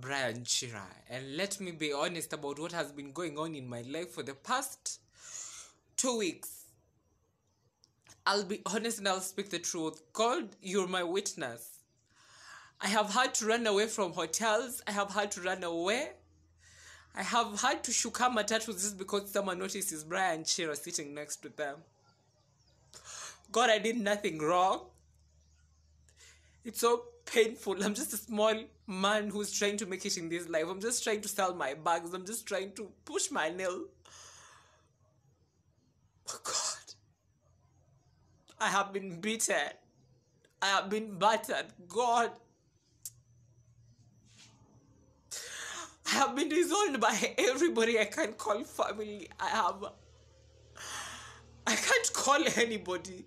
Brian Chira. And let me be honest about what has been going on in my life for the past two weeks. I'll be honest and I'll speak the truth. God, you're my witness. I have had to run away from hotels. I have had to run away. I have had to shuka matatus just because someone notices Brian Chira sitting next to them. God, I did nothing wrong. It's so painful. I'm just a small man who's trying to make it in this life. I'm just trying to sell my bags. I'm just trying to push my nail. Oh God. I have been beaten. I have been battered. God. I have been disowned by everybody I can't call family. I have. I can't call anybody.